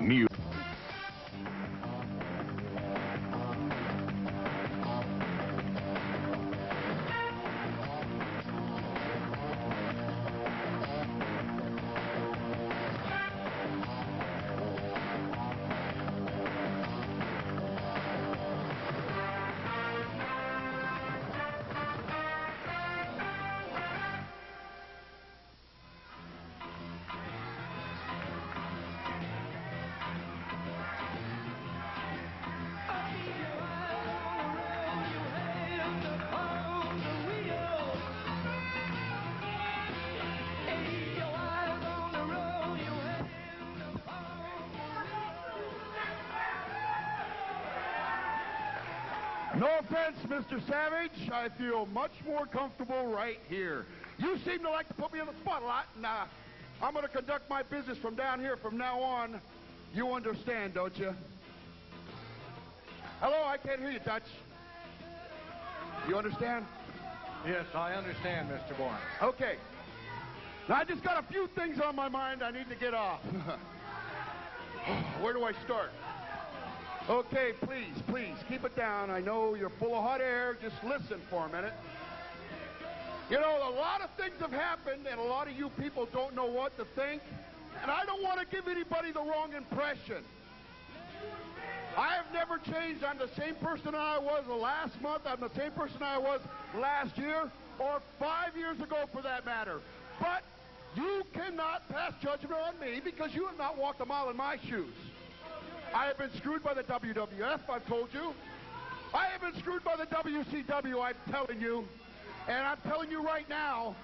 Mu. No offense, Mr. Savage. I feel much more comfortable right here. You seem to like to put me in the spot a lot, and uh, I'm going to conduct my business from down here from now on. You understand, don't you? Hello, I can't hear you, Dutch. You understand? Yes, I understand, Mr. Borne. Okay. Now, I just got a few things on my mind I need to get off. Where do I start? Okay, please, please, keep it down. I know you're full of hot air. Just listen for a minute. You know, a lot of things have happened, and a lot of you people don't know what to think. And I don't want to give anybody the wrong impression. I have never changed. I'm the same person I was last month. I'm the same person I was last year, or five years ago for that matter. But you cannot pass judgment on me because you have not walked a mile in my shoes. I have been screwed by the WWF, I've told you. I have been screwed by the WCW, I'm telling you. And I'm telling you right now,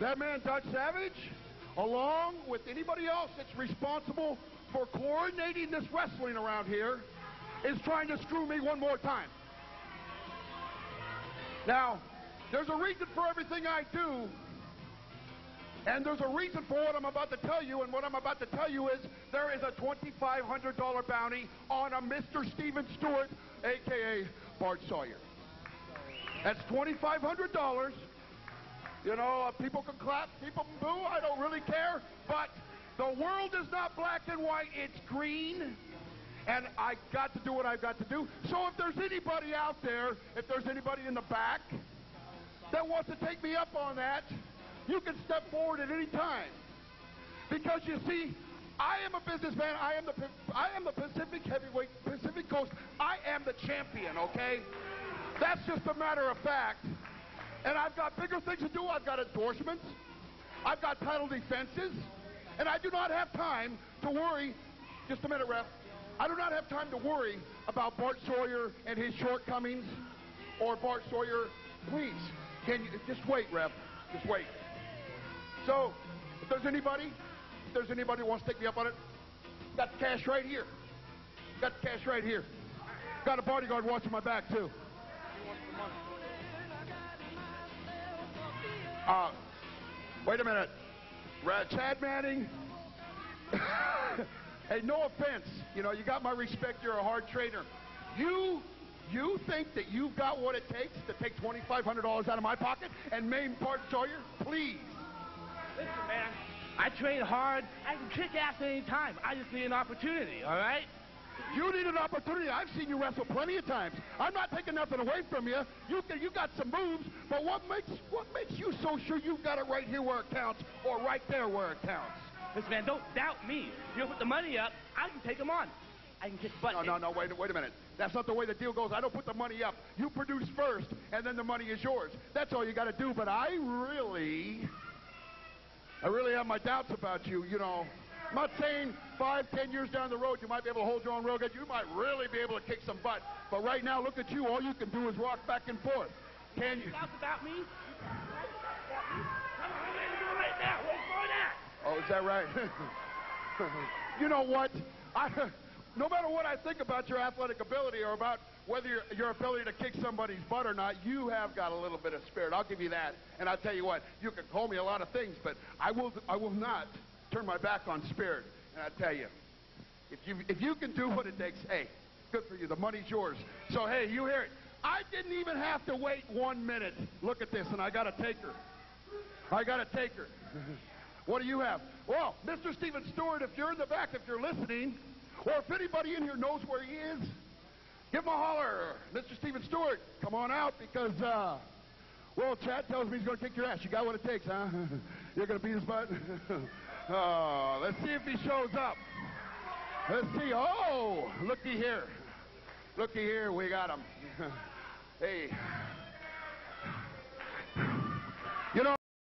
that man Dutch Savage, along with anybody else that's responsible for coordinating this wrestling around here, is trying to screw me one more time. Now, there's a reason for everything I do, and there's a reason for what I'm about to tell you, and what I'm about to tell you is there is a $2,500 bounty on a Mr. Steven Stewart, a.k.a. Bart Sawyer. That's $2,500. You know, uh, people can clap, people can boo, I don't really care, but the world is not black and white, it's green. And I got to do what I've got to do. So if there's anybody out there, if there's anybody in the back that wants to take me up on that, you can step forward at any time. Because you see, I am a businessman. I am the I am the Pacific Heavyweight Pacific Coast. I am the champion, okay? That's just a matter of fact. And I've got bigger things to do. I've got endorsements. I've got title defenses. And I do not have time to worry. Just a minute, ref. I do not have time to worry about Bart Sawyer and his shortcomings or Bart Sawyer. Please, can you just wait, ref? Just wait. So, if there's anybody, if there's anybody who wants to take me up on it, got cash right here. Got cash right here. Got a bodyguard watching my back too. Uh, wait a minute. Ra- Chad Manning. hey, no offense. You know, you got my respect. You're a hard trainer. You, you think that you've got what it takes to take $2,500 out of my pocket and maim Bart Sawyer? Please. Listen, man, I train hard. I can kick ass at any time. I just need an opportunity, all right? You need an opportunity. I've seen you wrestle plenty of times. I'm not taking nothing away from you. You can, you got some moves, but what makes what makes you so sure you've got it right here where it counts, or right there where it counts? Listen, man, don't doubt me. You put the money up, I can take them on. I can kick butt. No, no, no. Wait, wait a minute. That's not the way the deal goes. I don't put the money up. You produce first, and then the money is yours. That's all you got to do. But I really, I really have my doubts about you. You know, I'm not saying five, ten years down the road you might be able to hold your own real good. You might really be able to kick some butt. But right now, look at you. All you can do is rock back and forth. Can you? Doubts about me? I'm ready to go right now. Wait for that. Oh, is that right? you know what? I, no matter what I think about your athletic ability or about whether your, ability to kick somebody's butt or not, you have got a little bit of spirit. I'll give you that. And I'll tell you what, you can call me a lot of things, but I will, I will not turn my back on spirit. And I tell you, if you, if you can do what it takes, hey, good for you. The money's yours. So, hey, you hear it. I didn't even have to wait one minute. Look at this, and I got to take her. I got to take her. What do you have? Well, Mr. Steven Stewart, if you're in the back, if you're listening, or if anybody in here knows where he is, give him a holler. Mr. Steven Stewart, come on out because, uh, well, Chad tells me he's going to kick your ass. You got what it takes, huh? You're going to beat his butt? oh, let's see if he shows up. Let's see. Oh, looky here. Looky here. We got him. hey.